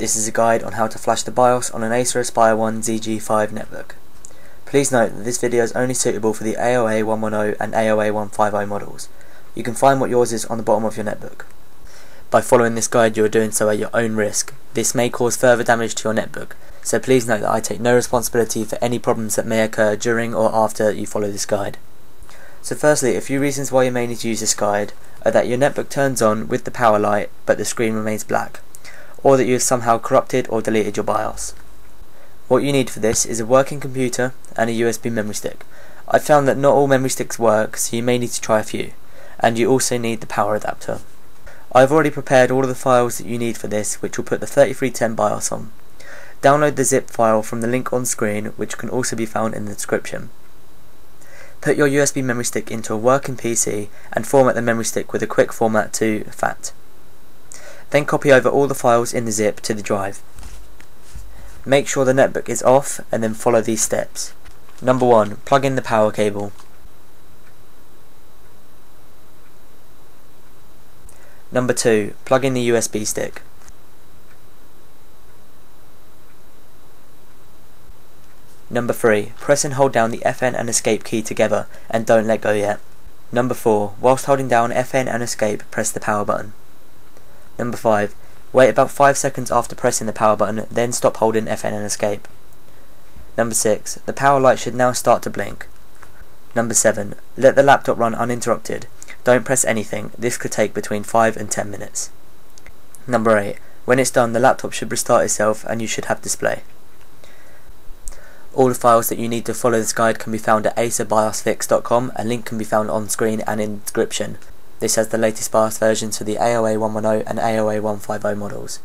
This is a guide on how to flash the BIOS on an Acer Aspire 1 ZG5 netbook. Please note that this video is only suitable for the AOA 110 and AOA 150 models. You can find what yours is on the bottom of your netbook. By following this guide you are doing so at your own risk. This may cause further damage to your netbook, so please note that I take no responsibility for any problems that may occur during or after you follow this guide. So firstly, a few reasons why you may need to use this guide are that your netbook turns on with the power light but the screen remains black, or that you have somehow corrupted or deleted your BIOS. What you need for this is a working computer and a USB memory stick. I've found that not all memory sticks work, so you may need to try a few, and you also need the power adapter. I've already prepared all of the files that you need for this, which will put the 3310 BIOS on. Download the zip file from the link on screen, which can also be found in the description. Put your USB memory stick into a working PC and format the memory stick with a quick format to FAT. Then copy over all the files in the zip to the drive. Make sure the netbook is off and then follow these steps. Number 1. Plug in the power cable. Number 2. Plug in the USB stick. Number 3. Press and hold down the FN and escape key together and don't let go yet. Number 4. Whilst holding down FN and escape, press the power button. Number 5. Wait about 5 seconds after pressing the power button, then stop holding FN and escape. Number 6. The power light should now start to blink. Number 7. Let the laptop run uninterrupted. Don't press anything, this could take between 5 and 10 minutes. Number 8. When it's done, the laptop should restart itself and you should have display. All the files that you need to follow this guide can be found at acerbiosfix.com, a link can be found on screen and in description. This has the latest BIOS versions for the AOA 110 and AOA 150 models.